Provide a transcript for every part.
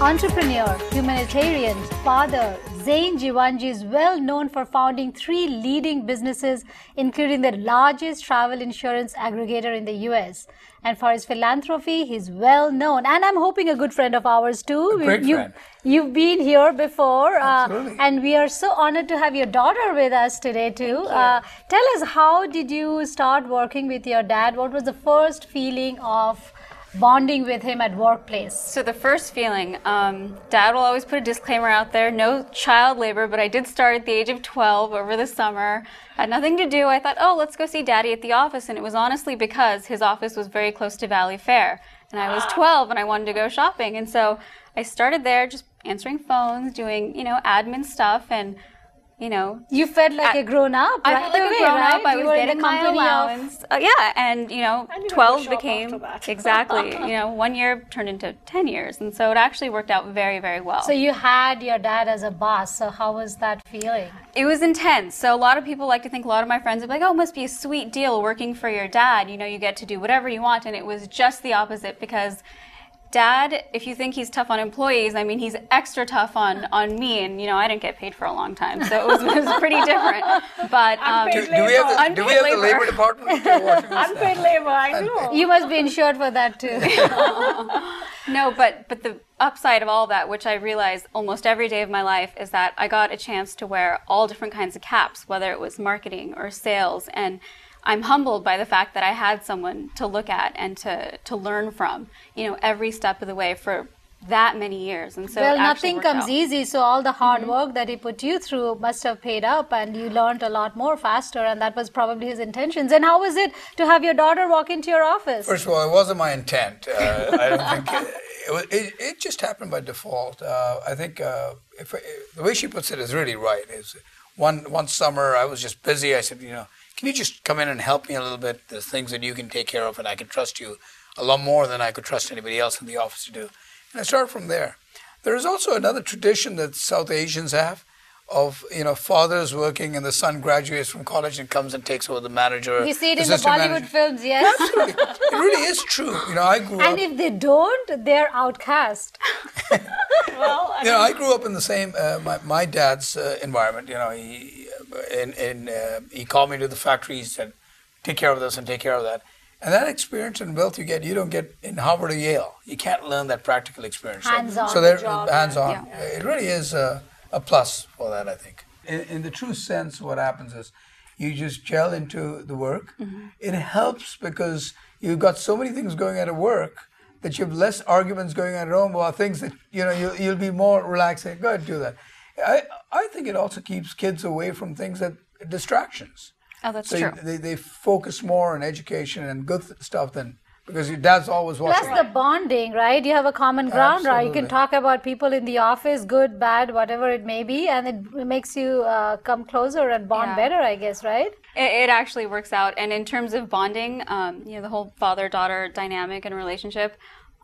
Entrepreneur, humanitarian, father, Zain Jeewanjee is well known for founding three leading businesses, including the largest travel insurance aggregator in the US. And for his philanthropy, he's well known. And I'm hoping a good friend of ours too. A great you, friend. You've been here before. uh, and we are so honored to have your daughter with us today too. Uh, tell us, how did you start working with your dad? What was the first feeling of bonding with him at workplace? So the first feeling, um, Dad will always put a disclaimer out there: no child labor. But I did start at the age of 12 over the summer. Had nothing to do. I thought, oh, let's go see Daddy at the office, and it was honestly because his office was very close to Valley Fair, and I was 12 and I wanted to go shopping, and so I started there, just answering phones, doing you know admin stuff, and you know You felt like a grown up. I right felt like a grown right? up. I You was in getting my allowance. Uh, yeah, and you know, And you twelve became exactly. You know, one year turned into ten years, and so it actually worked out very, very well. So you had your dad as a boss. So how was that feeling? it was intense. So a lot of people like to think a lot of my friends would be like, "Oh, it must be a sweet deal working for your dad. You know, you get to do whatever you want." And it was just the opposite because. Dad, if you think he's tough on employees, I mean, he's extra tough on, on me, and you know, I didn't get paid for a long time, so it was, it was pretty different. But um, Unpaid Do, do we have the, do we have the labor. labor department? watching this? Unpaid labor, I know. You must be insured for that too. No, but but the upside of all that, which I realized almost every day of my life, is that I got a chance to wear all different kinds of caps, whether it was marketing or sales, and I'm humbled by the fact that I had someone to look at and to to learn from, you know, every step of the way for that many years. And so well, actually nothing comes out. easy. So all the hard work that he put you through must have paid up, and you learned a lot more faster. And that was probably his intentions. And how was it to have your daughter walk into your office? First of all, it wasn't my intent. Uh, I don't think it, it, was, it, it just happened by default. Uh, I think uh, if, if the way she puts it is really right. Is one one summer I was just busy. I said, you know, can you just come in and help me a little bit? There's things that you can take care of, and I can trust you a lot more than I could trust anybody else in the office to do. And I start from there. There is also another tradition that South Asians have of you know fathers working and the son graduates from college and comes and takes over the manager. you see it in the Bollywood manager. films, yes. Absolutely. it really is true. You know, I grew up. and if they don't, they're outcast. Well, I you know, I grew up in the same uh, my my dad's uh, environment. You know, he in in uh, he called me to the factory. He said, "Take care of this and take care of that." And that experience and wealth you get, you don't get in Harvard or Yale. You can't learn that practical experience. So- Hands-on So, they're job, hands on. yeah. It really is a, a plus for that, I think. In, in the true sense, what happens is you just gel into the work. It helps because you've got so many things going on at work that you have less arguments going on at home about things that you know you'll, you'll be more relaxed. Saying, Go ahead, do that. I I think it also keeps kids away from things that distractions. Oh, that's So true. they, they focus more on education and good th- stuff than because your dad's always watching. Plus the bonding, right? You have a common ground, right? You can talk about people in the office, good, bad, whatever it may be, and it makes you uh, come closer and bond Yeah. better, I guess, right? It, it actually works out. And in terms of bonding, um, you know, the whole father-daughter dynamic and relationship,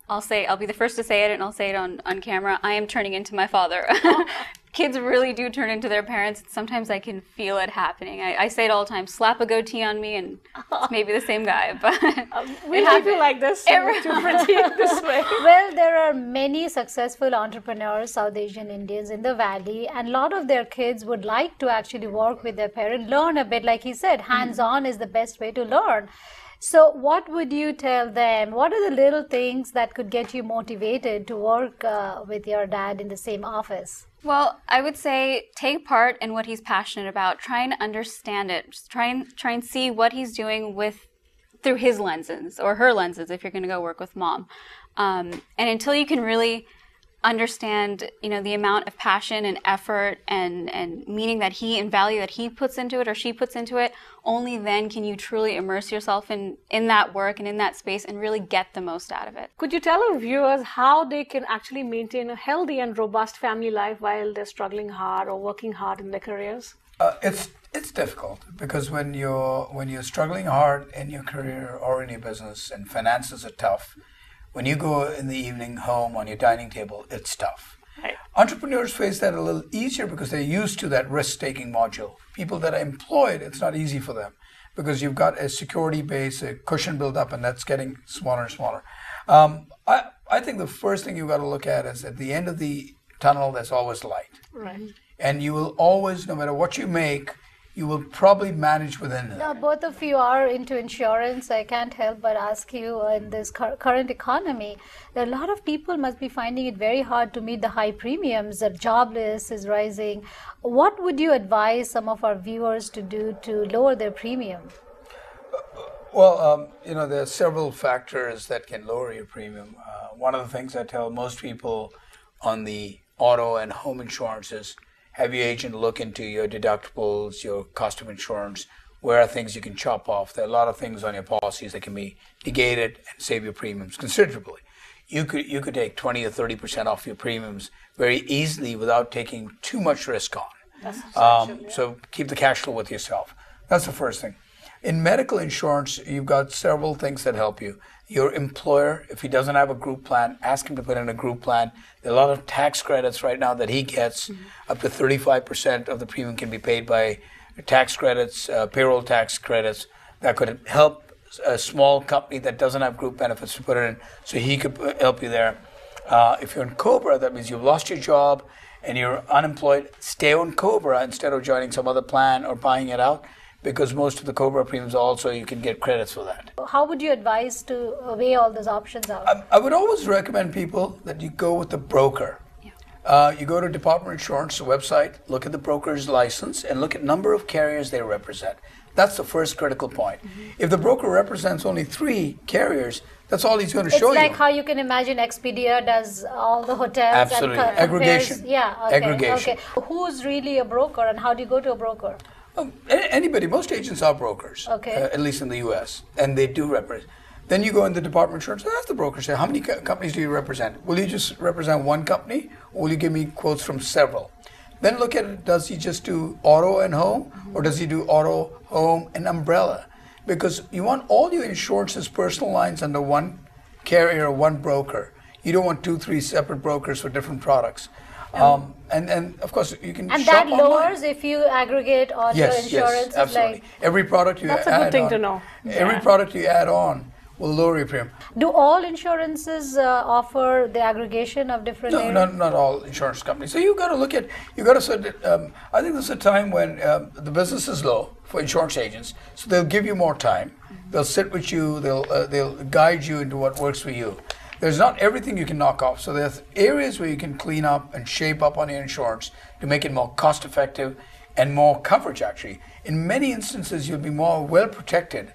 I'll say, I'll be the first to say it and I'll say it on, on camera. I am turning into my father. Kids really do turn into their parents. Sometimes I can feel it happening. I, I say it all the time, slap a goatee on me and it's maybe the same guy, but um, we it leave happens. you like this to, to pretend this way. Well, there are many successful entrepreneurs, South Asian Indians in the valley, and a lot of their kids would like to actually work with their parent, learn a bit. Like he said, mm-hmm. hands on is the best way to learn. So, what would you tell them? What are the little things that could get you motivated to work uh, with your dad in the same office? Well, I would say take part in what he's passionate about. Try and understand it. Just try and try and see what he's doing with through his lenses or her lenses if you're going to go work with mom. Um, and until you can really understand, you know, the amount of passion and effort and and meaning that he and value that he puts into it or she puts into it, only then can you truly immerse yourself in in that work and in that space and really get the most out of it. Could you tell our viewers how they can actually maintain a healthy and robust family life while they're struggling hard or working hard in their careers? Uh, it's it's difficult because when you're when you're struggling hard in your career or in your business and finances are tough, when you go in the evening home on your dining table, it's tough. Right. Entrepreneurs face that a little easier because they're used to that risk-taking module. People that are employed, it's not easy for them because you've got a security base, a cushion built up, and that's getting smaller and smaller. Um, I, I think the first thing you've got to look at is at the end of the tunnel, there's always light. Right. And you will always, no matter what you make, you will probably manage within that. Now, both of you are into insurance. I can't help but ask you uh, in this current economy, a lot of people must be finding it very hard to meet the high premiums. The jobless is rising. What would you advise some of our viewers to do to lower their premium? Well, um, you know, there are several factors that can lower your premium. Uh, one of the things I tell most people on the auto and home insurances have your agent look into your deductibles, your cost of insurance, where are things you can chop off. There are a lot of things on your policies that can be negated and save your premiums considerably. You could you could take 20 or 30 percent off your premiums very easily without taking too much risk on. Um, so keep the cash flow with yourself. That's the first thing. In medical insurance, you've got several things that help you. Your employer, if he doesn't have a group plan, ask him to put in a group plan. There are a lot of tax credits right now that he gets. Up to 35% of the premium can be paid by tax credits, uh, payroll tax credits that could help a small company that doesn't have group benefits to put it in, so he could help you there. Uh, if you're in Cobra, that means you've lost your job and you're unemployed. Stay on Cobra instead of joining some other plan or buying it out, because most of the Cobra premiums also you can get credits for that. How would you advise to weigh all those options out? I, I would always recommend people that you go with the broker. Uh, you go to Department of Insurance website, look at the broker's license, and look at number of carriers they represent. That's the first critical point. If the broker represents only three carriers, that's all he's going to It's show like you. how you can imagine Expedia does all the hotels Absolutely. and co- compares- Aggregation. Yeah, okay, Aggregation. okay. Who's really a broker and how do you go to a broker? Um, anybody, most agents are brokers, Okay. uh, at least in the U.S., and they do represent. Then you go in the Department of Insurance, ask the broker, say, how many co- companies do you represent? Will you just represent one company, or will you give me quotes from several? Then look at it, does he just do auto and home, or does he do auto, home, and umbrella? Because you want all your insurances, personal lines under one carrier or one broker. You don't want two, three separate brokers for different products. Um, and, and of course, you can And shop that online. lowers if you aggregate all your Yes, insurance. yes, absolutely. Like, every product you That's a add good thing on, to know. Every Yeah. product you add on will lower your premium. do all insurances uh, offer the aggregation of different No, not, not all insurance companies. So you got to look at you got to set. it, Um, I think there's a time when um, the business is low for insurance agents, so they'll give you more time. They'll sit with you. They'll uh, they'll guide you into what works for you. There's not everything you can knock off. So there's areas where you can clean up and shape up on your insurance to make it more cost effective and more coverage. Actually, in many instances, you'll be more well protected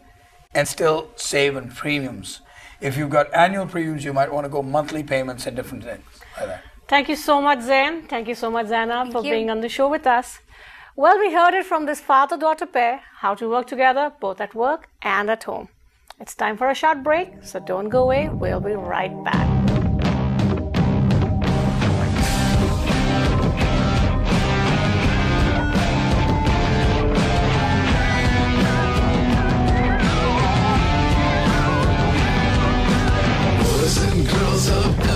and still save on premiums. If you've got annual premiums, you might want to go monthly payments and different things like that. Thank you so much, Zain. Thank you so much, Zainab, for you. being on the show with us. Well, we heard it from this father daughter pair how to work together both at work and at home. It's time for a short break, so don't go away. We'll be right back. Boys and girls up.